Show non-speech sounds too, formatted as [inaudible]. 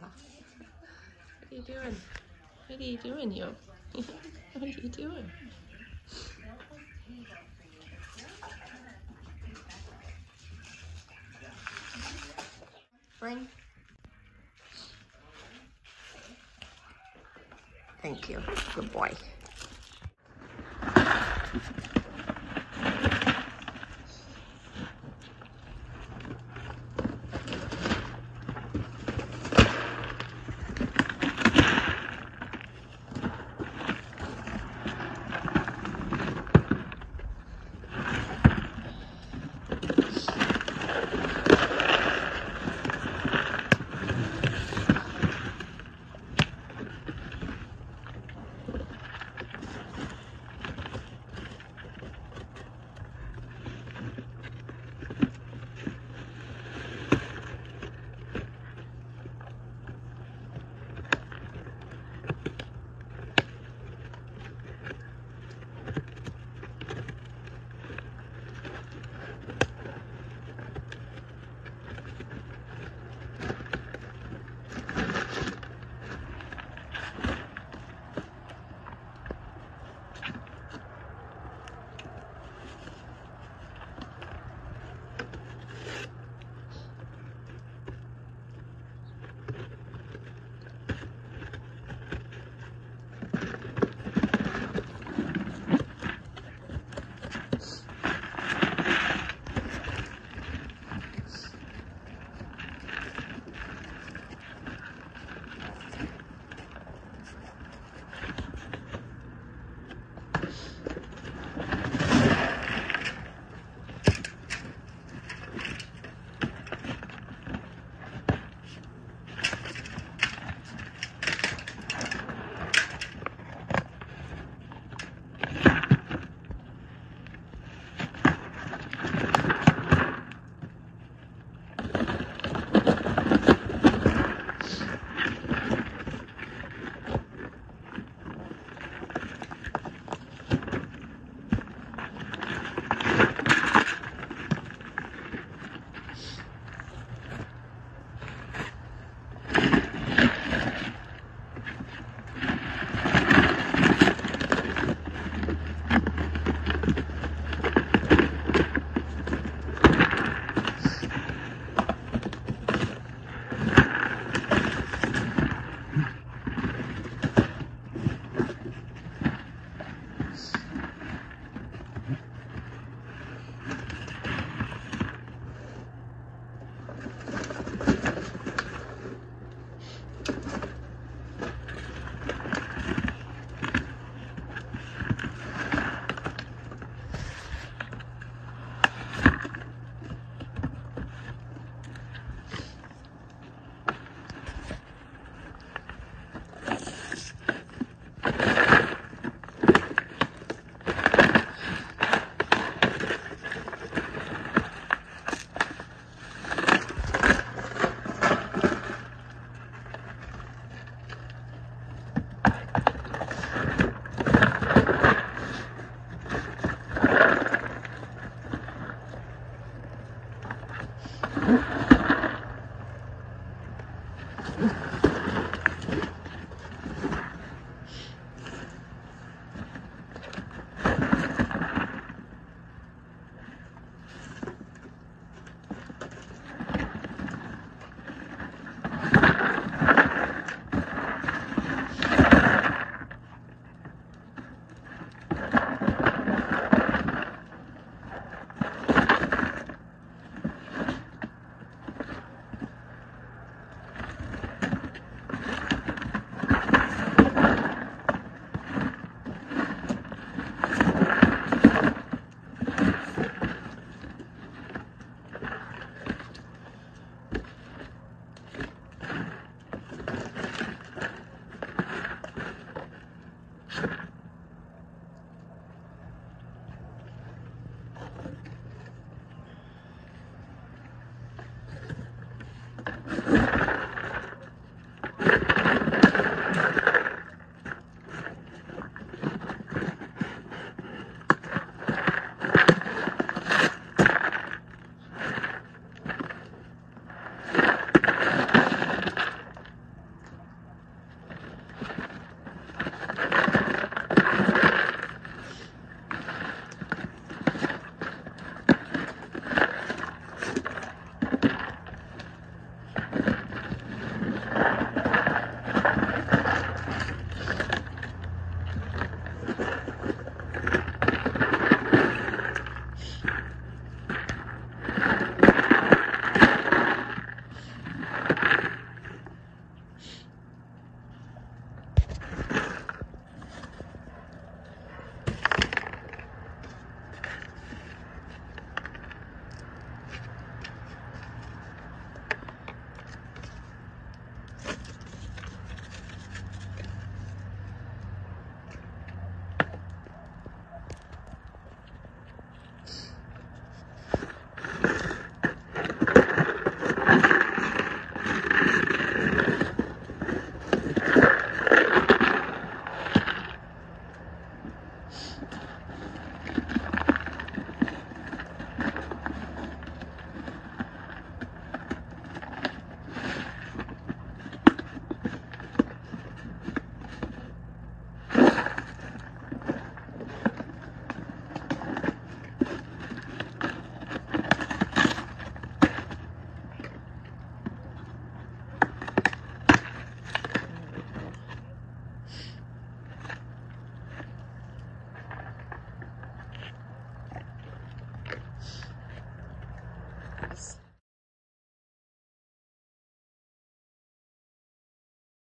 What are you doing? What are you doing, you? [laughs] what are you doing? Bring. Thank you. Good boy.